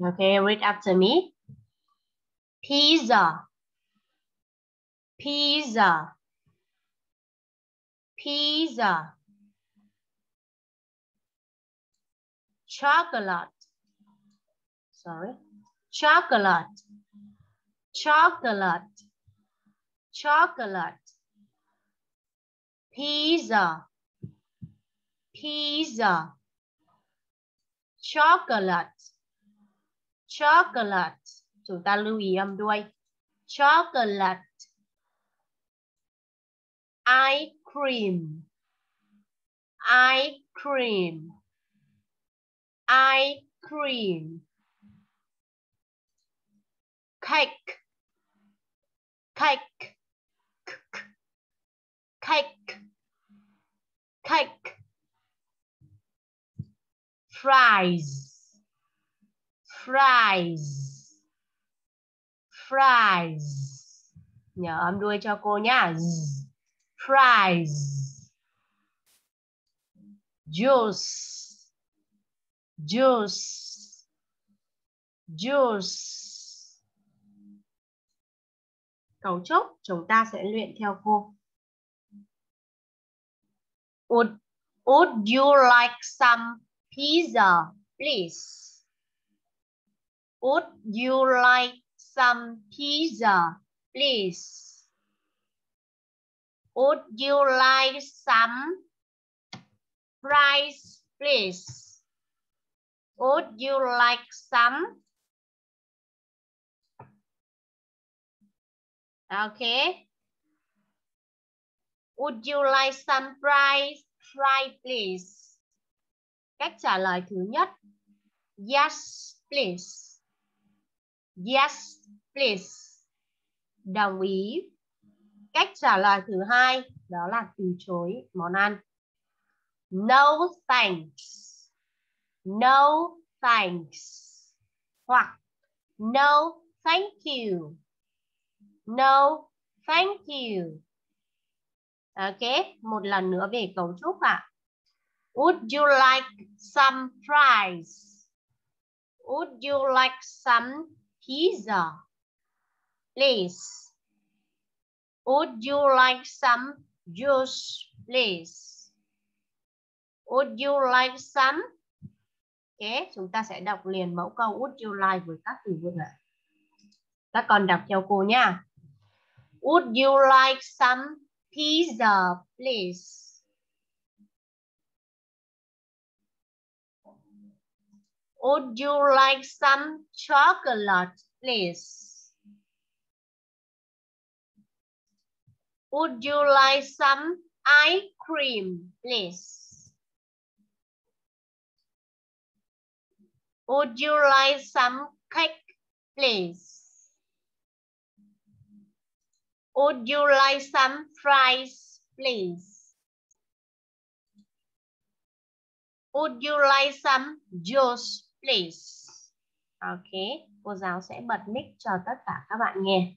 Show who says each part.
Speaker 1: Okay, read after me. Pizza. Pizza. Pizza. Chocolate. Sorry. Chocolate. Chocolate. Chocolate. Pizza. Pizza. Chocolate. Chocolate. Chúng ta lưu ý âm đuôi. Chocolate. Ice cream. Ice cream. Ice cream. Cake. Cake. Cake. Cake. Fries. Fries. Fries. Nhớ âm đuôi cho cô nhá. Z. Fries. Juice. Juice. Juice. Cấu trúc chúng ta sẽ luyện theo cô. Would Would you like some pizza, please? Would you like some pizza, please? Would you like some fries, please? Would you like some? Okay. Would you like some fries, fries, please? Cách trả lời thứ nhất. Yes, please. Yes, please. Đồng ý. Cách trả lời thứ hai đó là từ chối món ăn. No thanks. No thanks. Hoặc no thank you. No thank you. Ok, một lần nữa về cấu trúc ạ. À. Would you like some fries? Would you like some pizza? Please. Would you like some juice, please? Would you like some? Okay, chúng ta sẽ đọc liền mẫu câu would you like với các từ vựng ạ. Các con đọc theo cô nha. Would you like some pizza, please? Would you like some chocolate, please? Would you like some ice cream, please? Would you like some cake, please? Would you like some fries, please? Would you like some juice, please. Ok, cô giáo sẽ bật mic cho tất cả các bạn nghe.